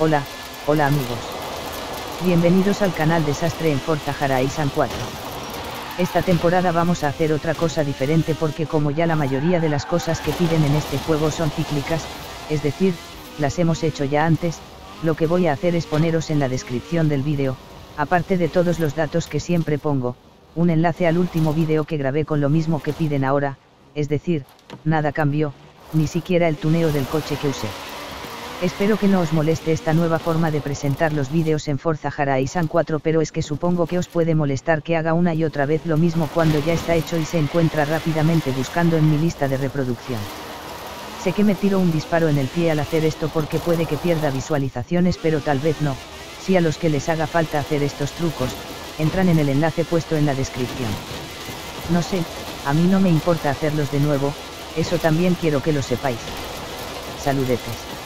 Hola, hola amigos. Bienvenidos al canal Desastre en Forza Horizon 4. Esta temporada vamos a hacer otra cosa diferente porque como ya la mayoría de las cosas que piden en este juego son cíclicas, es decir, las hemos hecho ya antes, lo que voy a hacer es poneros en la descripción del vídeo, aparte de todos los datos que siempre pongo, un enlace al último vídeo que grabé con lo mismo que piden ahora, es decir, nada cambió, ni siquiera el tuneo del coche que usé. Espero que no os moleste esta nueva forma de presentar los vídeos en Forza Horizon 4 pero es que supongo que os puede molestar que haga una y otra vez lo mismo cuando ya está hecho y se encuentra rápidamente buscando en mi lista de reproducción. Sé que me tiro un disparo en el pie al hacer esto porque puede que pierda visualizaciones pero tal vez no, si a los que les haga falta hacer estos trucos, entran en el enlace puesto en la descripción. No sé, a mí no me importa hacerlos de nuevo, eso también quiero que lo sepáis. Saludetes.